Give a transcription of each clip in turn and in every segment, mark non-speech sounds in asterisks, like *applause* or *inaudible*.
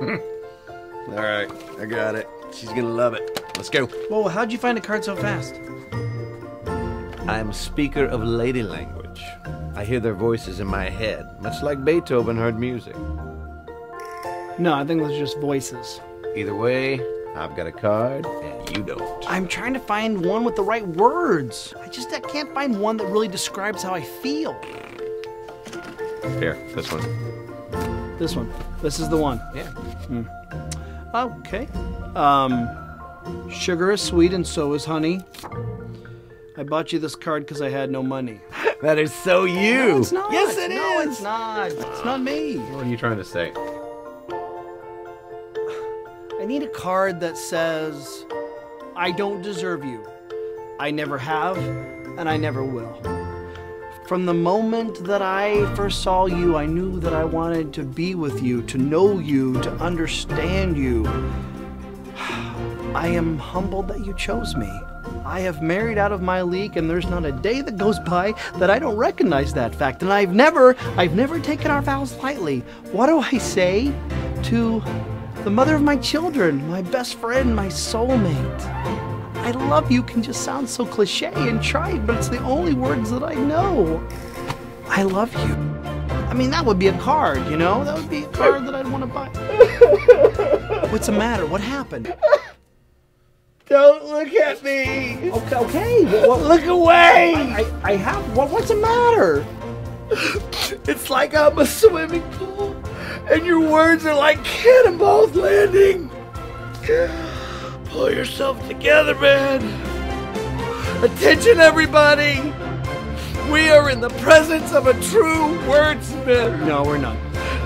*laughs* All right, I got it. She's gonna love it. Let's go. Whoa, how'd you find a card so fast? I'm a speaker of lady language. I hear their voices in my head, much like Beethoven heard music. No, I think those are just voices. Either way, I've got a card and you don't. I'm trying to find one with the right words. I just I can't find one that really describes how I feel. Here, this one. This one. This is the one. Yeah. Okay. Um, sugar is sweet and so is honey. I bought you this card because I had no money. *laughs* That is so you. No, it's not. Yes, it is. no, it's not. It's not me. What are you trying to say? I need a card that says, I don't deserve you. I never have, and I never will. From the moment that I first saw you, I knew that I wanted to be with you, to know you, to understand you. *sighs* I am humbled that you chose me. I have married out of my league, and there's not a day that goes by that I don't recognize that fact. And I've never, I've never taken our vows lightly. What do I say to the mother of my children, my best friend, my soulmate? I love you can just sound so cliche and trite, but it's the only words that I know. I love you. I mean, that would be a card, you know? That would be a card that I'd want to buy. *laughs* What's the matter? What happened? Don't look at me. Okay, okay. Well, Look away. I, I have. What, what's the matter? It's like I'm a swimming pool, and your words are like cannonballs landing. Pull yourself together, man. Attention, everybody. We are in the presence of a true wordsmith. No, we're not.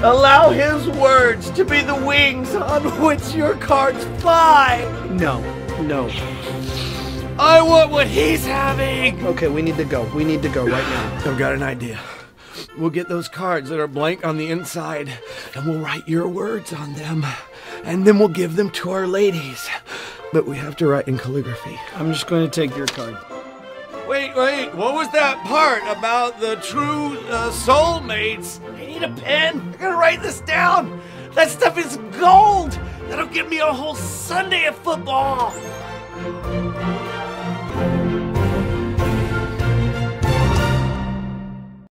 Allow his words to be the wings on which your cards fly. No, no. I want what he's having. Okay, we need to go. We need to go right now. *sighs* I've got an idea. We'll get those cards that are blank on the inside, and we'll write your words on them, and then we'll give them to our ladies. But we have to write in calligraphy. I'm just going to take your card. Wait, wait, what was that part about the true uh, soulmates? I need a pen. I gotta write this down. That stuff is gold. That'll give me a whole Sunday of football.